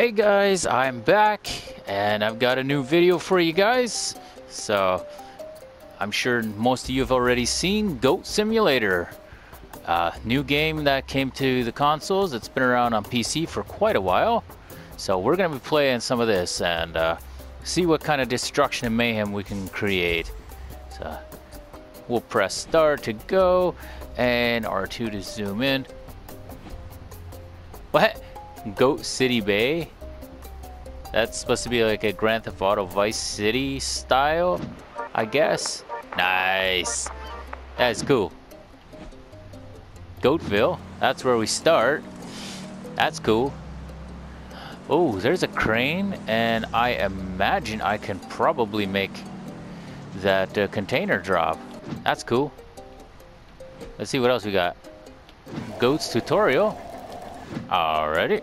Hey guys, I'm back and I've got a new video for you guys. So, I'm sure most of you have already seen Goat Simulator. Uh, new game that came to the consoles. It's been around on PC for quite a while. So we're going to be playing some of this and uh, see what kind of destruction and mayhem we can create. So, we'll press start to go and R2 to zoom in. What? Goat City Bay? That's supposed to be like a Grand Theft Auto Vice City style, I guess. Nice. That's cool. Goatville, that's where we start. That's cool. Oh, there's a crane, and I imagine I can probably make that uh, container drop. That's cool. Let's see what else we got. Goats tutorial. Alrighty.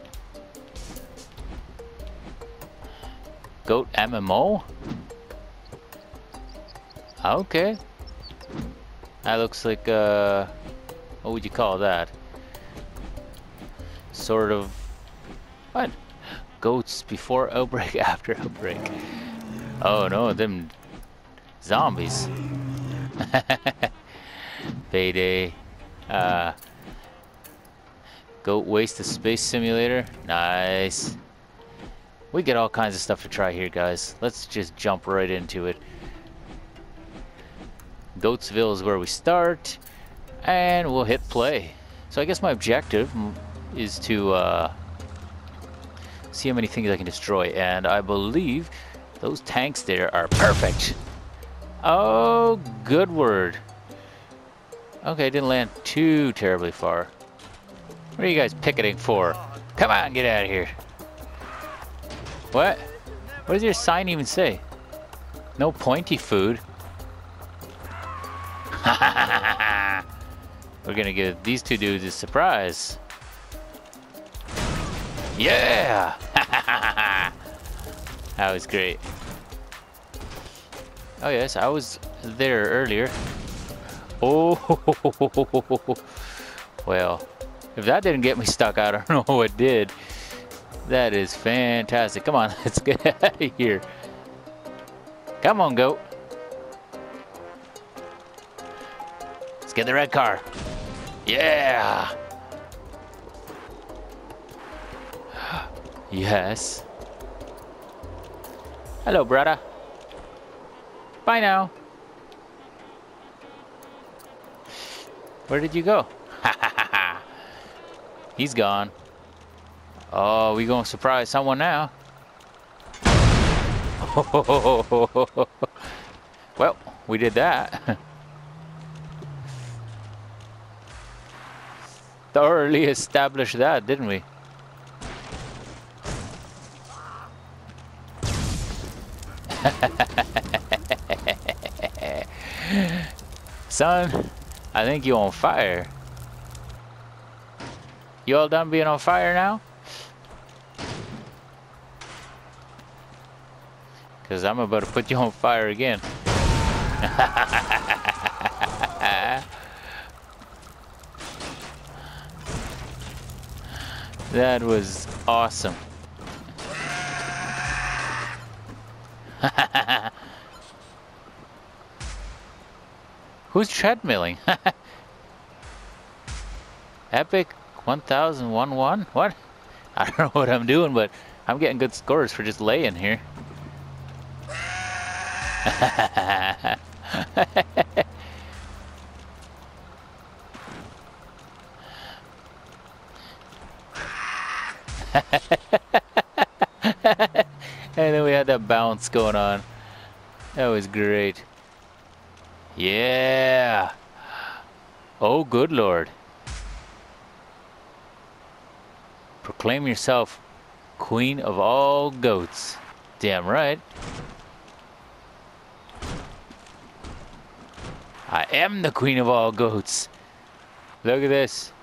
Goat MMO? Okay. That looks like, uh, what would you call that? Sort of, what? Goats before outbreak, after outbreak. Oh no, them zombies. Payday. Uh, Goat Waste of Space Simulator. Nice. We get all kinds of stuff to try here, guys. Let's just jump right into it. Goatsville is where we start. And we'll hit play. So I guess my objective is to uh, see how many things I can destroy. And I believe those tanks there are perfect. Oh, good word. Okay, didn't land too terribly far. What are you guys picketing for? Come on, get out of here. What? What does your sign even say? No pointy food. We're gonna give these two dudes a surprise. Yeah! that was great. Oh yes, I was there earlier. Oh, well. If that didn't get me stuck, I don't know what did. That is fantastic. Come on, let's get out of here. Come on, goat. Let's get the red car. Yeah. Yes. Hello, brother. Bye now. Where did you go? He's gone. Oh, we gonna surprise someone now. well, we did that. Thoroughly established that, didn't we? Son, I think you're on fire. You all done being on fire now? Because I'm about to put you on fire again. that was awesome. Who's treadmilling? Epic 1001 What? I don't know what I'm doing, but I'm getting good scores for just laying here. and then we had that bounce going on. That was great. Yeah. Oh, good lord. Proclaim yourself queen of all goats. Damn right. I am the queen of all goats. Look at this.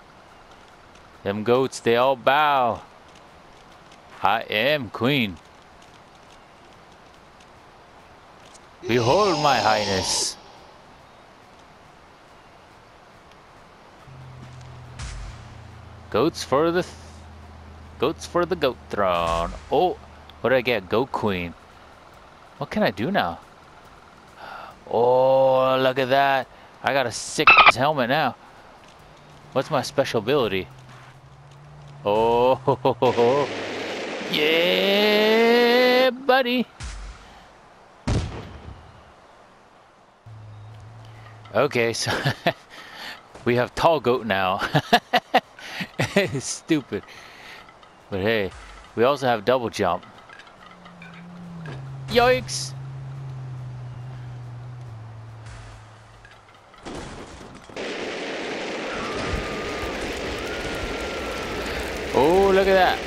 Them goats, they all bow. I am queen. Behold my highness. Goats for the Goats for the goat throne. Oh, what did I get? Goat queen. What can I do now? Oh, look at that. I got a sick helmet now. What's my special ability? Oh, yeah, buddy. Okay, so we have tall goat now. Stupid. But hey, we also have double jump. Yikes! Oh, look at that.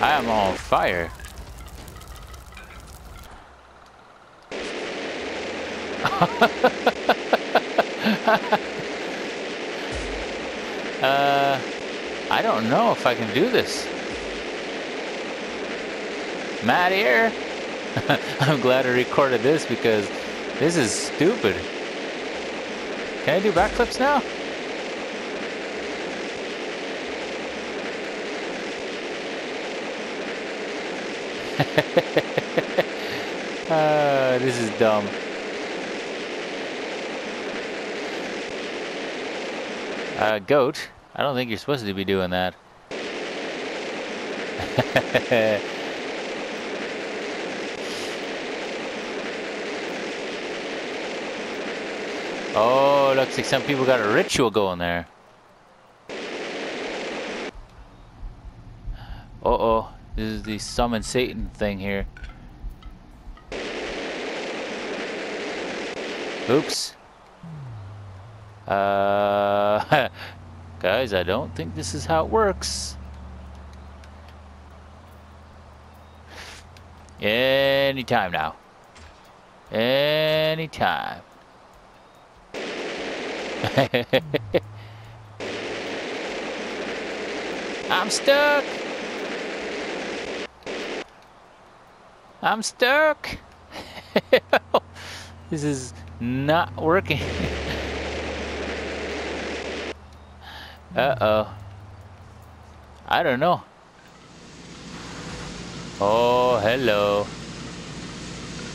I am on fire. uh, I don't know if I can do this. Matt here. I'm glad I recorded this because this is stupid. Can I do backflips now? uh, this is dumb. Uh, goat, I don't think you're supposed to be doing that. oh, looks like some people got a ritual going there. Uh-oh. This is the summon Satan thing here. Oops. Uh, guys, I don't think this is how it works. Anytime now. Anytime. I'm stuck. I'm stuck. this is not working. Uh-oh. I don't know. Oh, hello.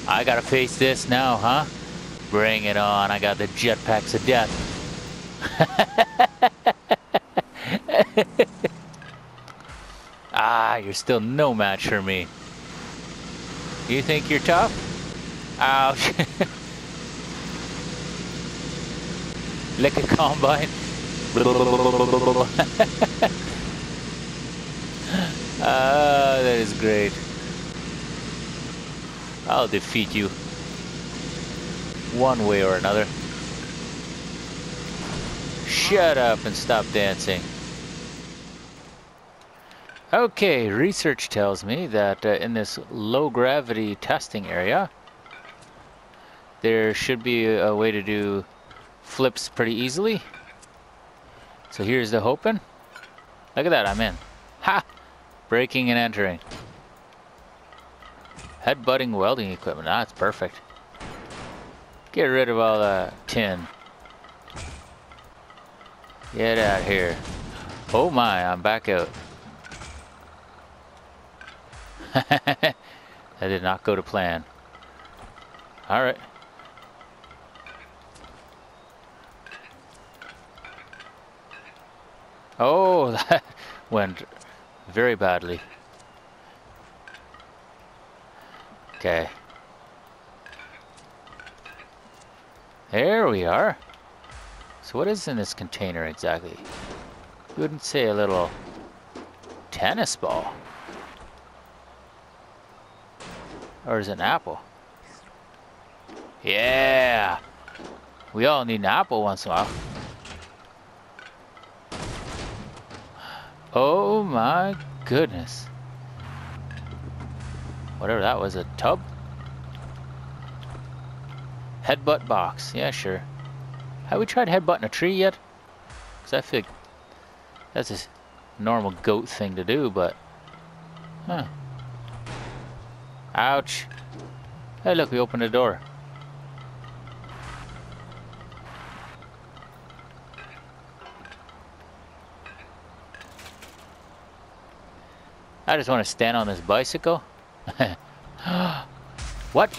I gotta face this now, huh? Bring it on. I got the jetpacks of death. ah, you're still no match for me. You think you're tough? Ouch. Lick a combine. Ah, that is great. I'll defeat you. One way or another. Shut up and stop dancing. Okay, research tells me that uh, in this low gravity testing area, there should be a, a way to do flips pretty easily. So here's the hoping. Look at that, I'm in. Ha! Breaking and entering. Headbutting welding equipment, ah, that's perfect. Get rid of all the tin. Get out here. Oh my, I'm back out. that did not go to plan. All Oh, that went very badly. Okay. There we are. So what is in this container exactly? You wouldn't say a little tennis ball. Or is it an apple? Yeah! We all need an apple once in a while. Oh my goodness. Whatever that was, a tub? Headbutt box. Yeah, sure. Have we tried headbutting a tree yet? Because I feel that's a normal goat thing to do, but... Huh. Ouch. Hey, look, we opened the door. I just want to stand on this bicycle. what?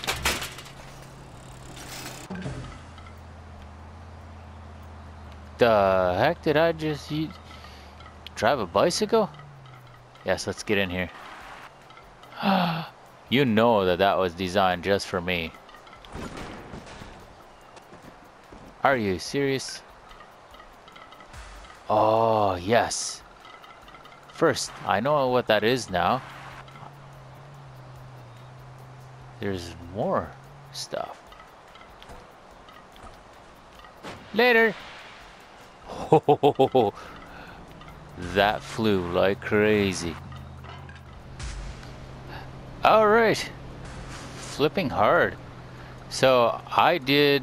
The heck did I just eat? drive a bicycle? Yes, let's get in here. you know that that was designed just for me. Are you serious? Oh, yes. First, I know what that is now. There's more stuff. Later. Oh, that flew like crazy. All right. Flipping hard. So I did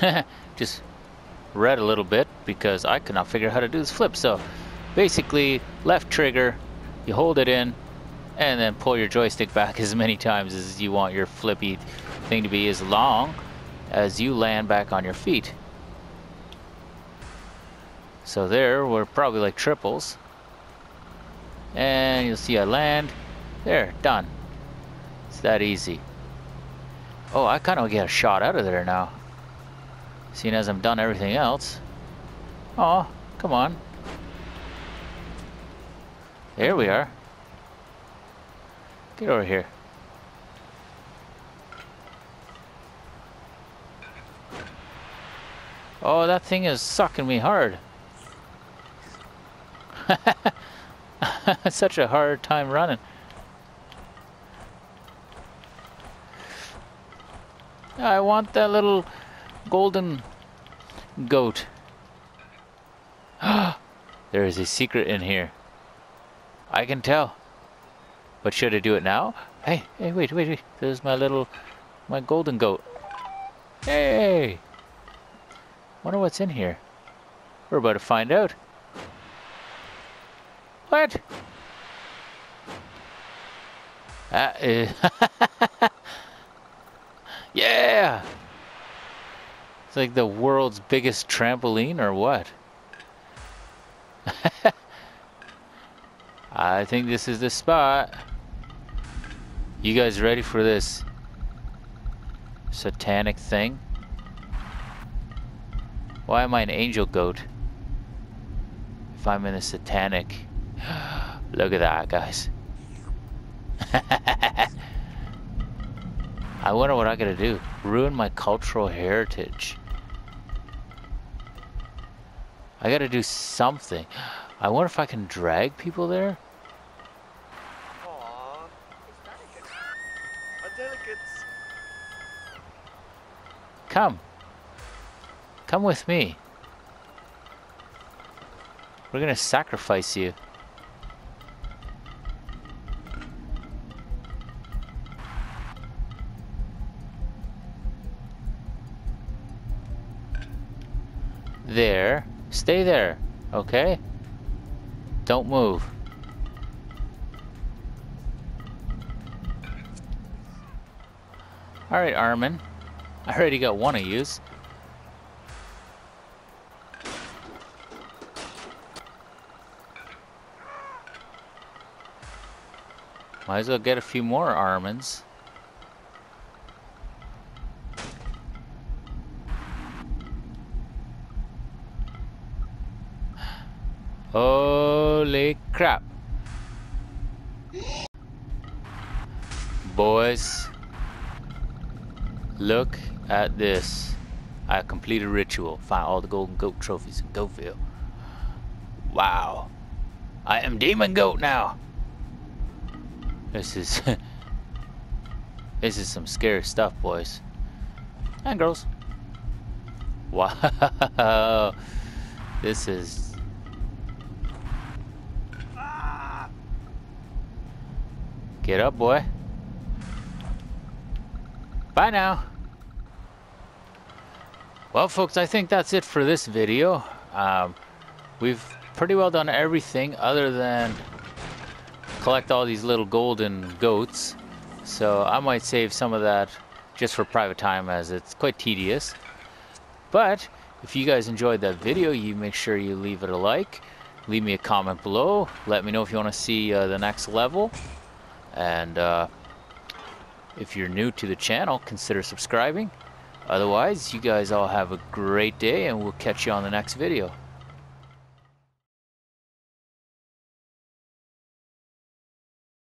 just read a little bit because I could not figure out how to do this flip. So basically left trigger, you hold it in and then pull your joystick back as many times as you want your flippy thing to be as long as you land back on your feet. So there, we're probably like triples. And you'll see I land. There, done. It's that easy. Oh, I kind of get a shot out of there now. Seeing as I'm done everything else. Oh, come on. There we are. Get over here. Oh, that thing is sucking me hard. Such a hard time running. I want that little golden goat. there is a secret in here. I can tell. But should I do it now? Hey, hey, wait, wait, wait. There's my little, my golden goat. Hey! Wonder what's in here. We're about to find out. What? Uh, uh yeah! It's like the world's biggest trampoline or what? I think this is the spot. You guys ready for this satanic thing? Why am I an angel goat? If I'm in a satanic Look at that, guys. I wonder what I gotta do. Ruin my cultural heritage. I gotta do something. I wonder if I can drag people there? Come. Come with me. We're gonna sacrifice you. there. Stay there, okay? Don't move. Alright, Armin. I already got one of yous. Might as well get a few more Armins. Holy crap. Boys, look at this. I completed ritual. Find all the golden goat trophies in Goatville. Wow. I am Demon Goat now. This is... this is some scary stuff, boys. And girls. Wow. This is Get up, boy. Bye now. Well, folks, I think that's it for this video. Um, we've pretty well done everything other than collect all these little golden goats. So I might save some of that just for private time as it's quite tedious. But if you guys enjoyed that video, you make sure you leave it a like. leave me a comment below. Let me know if you want to see uh, the next level. And uh, if you're new to the channel, consider subscribing. Otherwise, you guys all have a great day and we'll catch you on the next video.